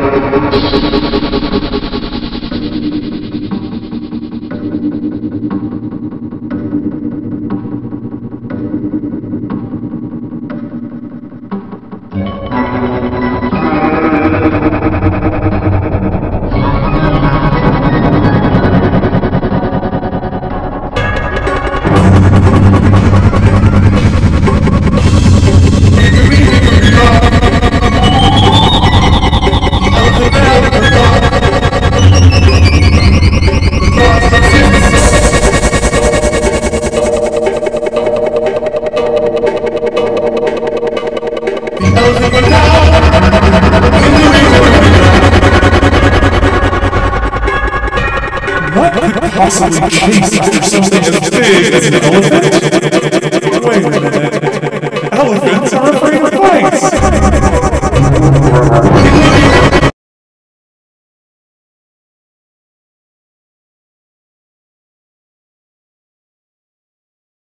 Thank you. constantly chasing for something as big as an elephant.